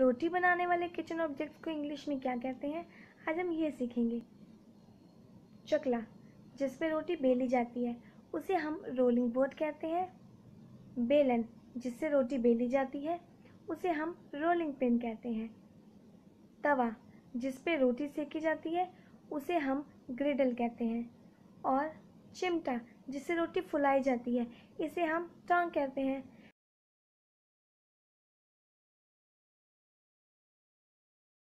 रोटी बनाने वाले kitchen objects को इंग्लिश में क्या कहते हैं? आज हम ये सीखेंगे। चकला, जिस पे रोटी बेली जाती है, उसे हम रोलिंग बोर्ड कहते हैं। बेलन जिससे रोटी बेली जाती है, उसे हम रोलिंग पिन कहते हैं। तवा, जिस पे रोटी सेकी जाती है, उसे हम ग्रिडल कहते हैं। और चिमटा, जिससे रोटी फुलाई जाती है, इसे हम टांग कहते हैं।